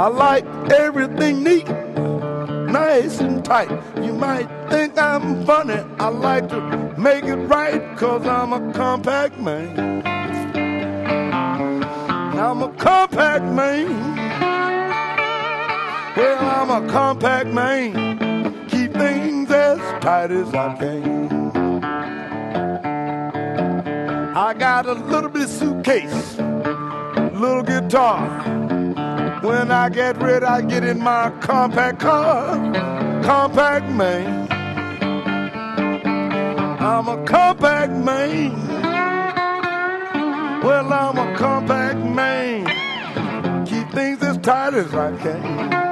I like everything neat, nice and tight. You might think I'm funny. I like to make it right, cause I'm a compact man. I'm a compact man. Well, I'm a compact man. Keep things as tight as I can. I got a little bit of suitcase, little guitar. When I get ready, I get in my compact car. Compact man. I'm a compact man. Well, I'm a compact man. Keep things as tight as I can.